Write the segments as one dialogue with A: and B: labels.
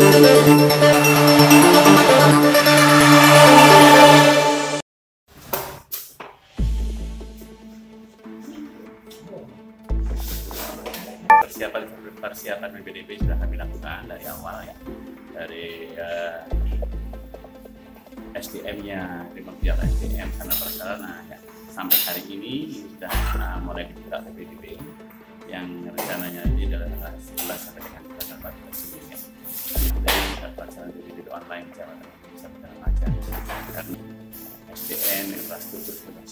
A: persiapan persiapan BPDB sudah kami lakukan dari awal ya. Dari uh, SDM-nya Kementerian SDM karena perjalanan ya. Sampai hari ini sudah uh, mulai dibuka BPDB yang rencananya nanti adalah tanggal 11 sampai dengan tanggal 14 Jawa Tengah bisa berjalan lancar dan SDM infrastruktur sudah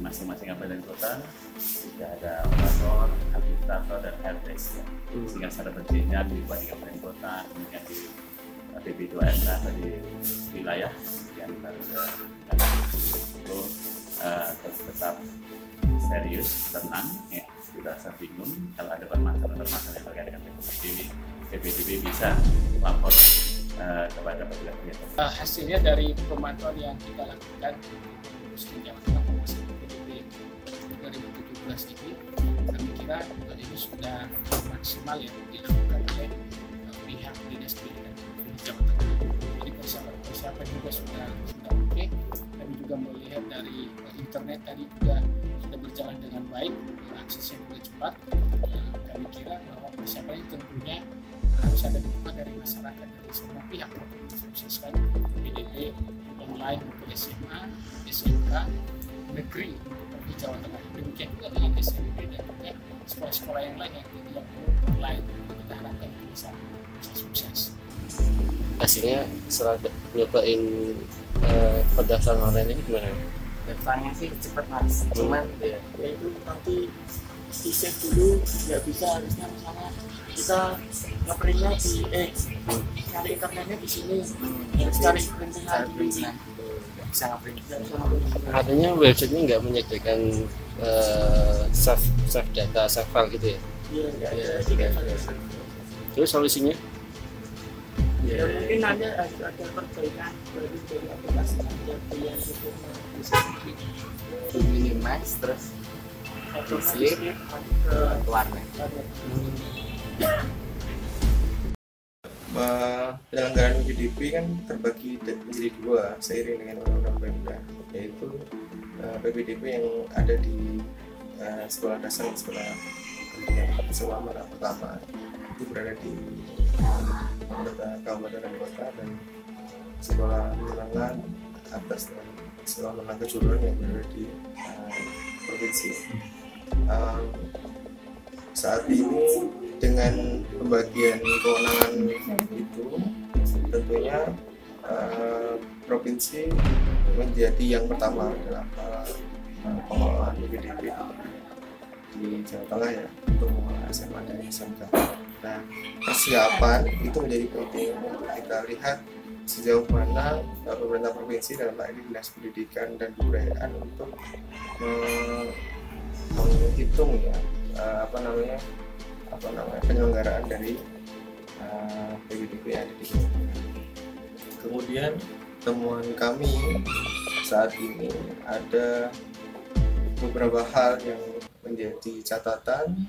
A: masing-masing. Kabupaten kota sudah ada operator, administrator dan helpdesk ya. sehingga secara berjenjang di kabupaten kota kemudian di BP2MK di wilayah yang harus itu uh, tetap serius, tenang, ya, tidak usah bingung. Kalau ada permasalahan-permasalahan yang terkait dengan BPDB ini, BPDB bisa lapor uh, kepada petugas kegiatan.
B: Uh, hasilnya dari pemantauan yang kita lakukan di Komisi BPDB 2017 ini, kami kira ini sudah maksimal ya dilakukan oleh uh, pihak dinas pendidikan di Jawa Tengah. Jadi persiapan persiapan juga sudah sudah oke. Okay. Kami juga melihat dari uh, internet tadi juga sudah berjalan dengan baik, aksesnya juga cepat. Uh, kami kira bahwa persiapan ini tentunya harus ada dukungan dari masyarakat dari semua pihak khususkan PDB online untuk SMA, SMK, negeri di Jawa Tengah. Demikian juga dengan SMP dan juga sekolah-sekolah yang lain yang tidak online kita harapkan bisa bisa sukses.
C: Hasilnya setelah nyobain uh, pendaftaran online ini gimana?
D: Daftarnya sih cepat mas, cuman ya, ya itu nanti di save dulu nggak bisa harusnya misalnya kita ngeprintnya di eh cari internetnya di sini. Harus cari printing lagi
C: bisa ngeprint. Artinya websitenya nggak menyediakan uh, save save data save file gitu ya?
D: Iya
C: Iya, iya,
D: ada
C: iya. terus solusinya?
D: Ya mungkin nanti ada ada perbaikan dari aplikasi yang itu bisa
E: to minimize terus Slip.
D: ke
E: warna
F: penyelenggaraan UPDP kan terbagi menjadi dua seiring dengan undang-undang Pemda yaitu PPDP yang ada di uh, sekolah dasar dan sekolah sewama pertama itu berada di kota kabupaten dan kota dan sekolah menengah atas dan sekolah menengah kejuruan yang berada di uh, provinsi. Um, saat ini dengan pembagian kewenangan itu tentunya uh, provinsi menjadi yang pertama dalam uh, pengelolaan UPDP di Jawa Tengah ya untuk mengelola SMA dan SMK. Nah persiapan itu menjadi penting kita lihat sejauh mana uh, pemerintah provinsi dalam hal ini dinas pendidikan dan kebudayaan untuk me- menghitung ya uh, apa namanya apa namanya penyelenggaraan dari uh, PBDP yang ada di sini. Kemudian temuan kami saat ini ada beberapa hal yang menjadi catatan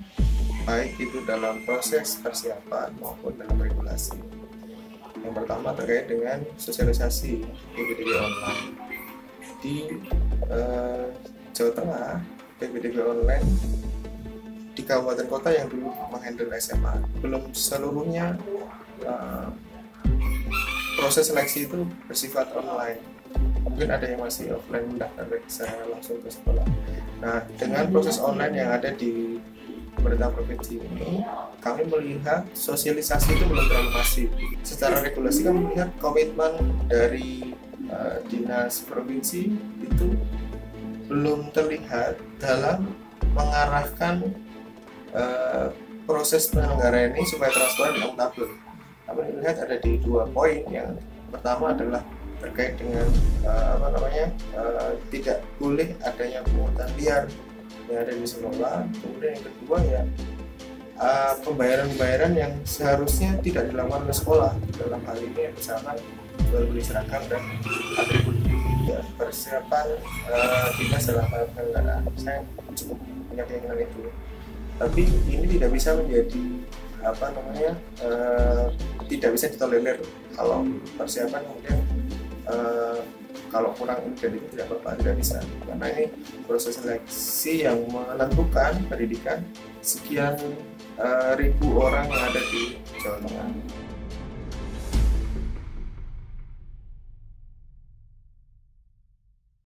F: baik itu dalam proses persiapan maupun dalam regulasi. Yang pertama terkait dengan sosialisasi PBDB online di eh, Jawa Tengah PBDB online di kabupaten kota yang dulu menghandle SMA belum seluruhnya uh, proses seleksi itu bersifat online. Mungkin ada yang masih offline mendaftar saya langsung ke sekolah. Nah dengan proses online yang ada di pemerintah provinsi ini kami melihat sosialisasi itu belum terlalu masif. Secara regulasi kami melihat komitmen dari uh, dinas provinsi itu belum terlihat dalam mengarahkan uh, proses penyelenggaraan ini supaya transparan dan akuntabel. Kami melihat ada di dua poin yang pertama adalah terkait dengan uh, apa namanya uh, tidak boleh adanya pungutan liar yang ada di sekolah. Kemudian yang kedua ya uh, pembayaran-pembayaran yang seharusnya tidak dilakukan oleh sekolah dalam hal ini misalkan jual beli seragam dan atribut persiapan uh, dinas dalam hal penyelenggaraan saya cukup punya keinginan itu. Tapi ini tidak bisa menjadi apa namanya uh, tidak bisa ditolerir. Kalau persiapan kemudian eh, kalau kurang ini itu tidak apa-apa tidak bisa. Karena ini proses seleksi yang menentukan pendidikan sekian eh, ribu orang yang ada di Jawa Tengah.